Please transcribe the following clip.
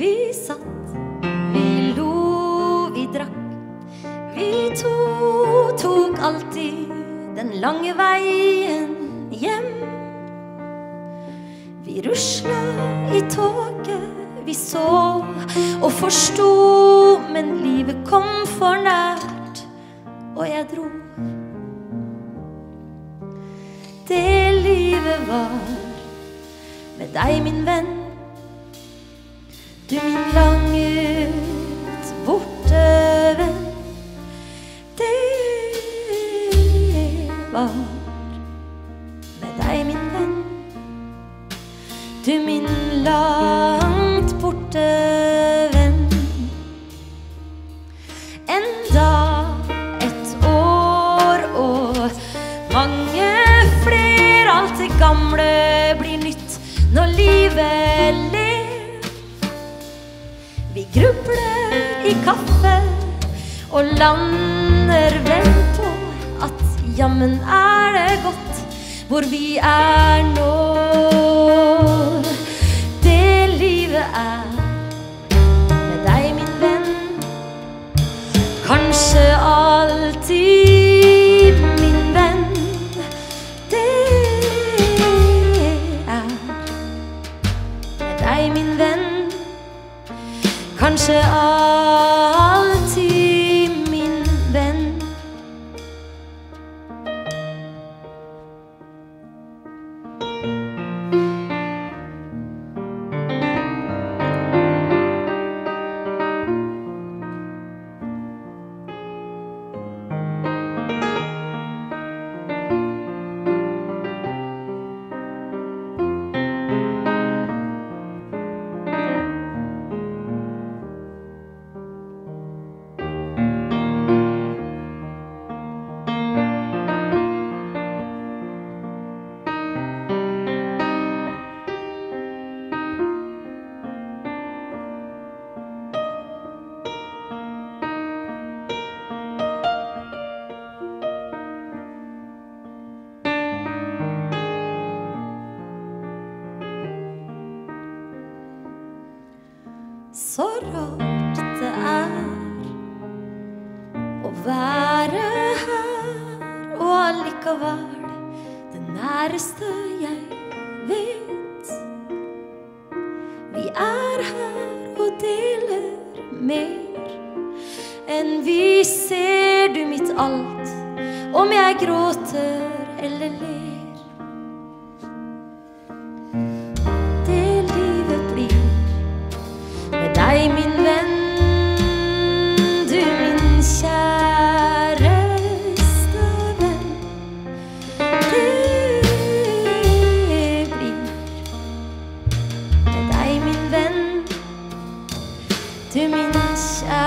Vi satt, vi lo, vi drakk. Vi to tok alltid den lange veien hjem. Vi rusla i toget, vi så og forsto, men livet kom for nært, og jeg dro. Det livet var med deg, min venn. Du min langt borte venn. Det var med deg, min venn. Du min langt borte venn. Grubler i kaffe og lander vel på at jammen er det godt hvor vi er nå. Det livet er Kanskje alltid, Så rart det er å være her, og allikevel det næreste jeg vet. Vi er her og deler mer enn vi ser du mitt alt, om jeg gråter eller ler. Nei, min venn, du min kjæreste venn. Du blir med deg, min venn. Du min kjære